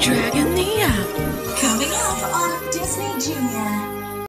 Dragonia, coming up on Disney Junior.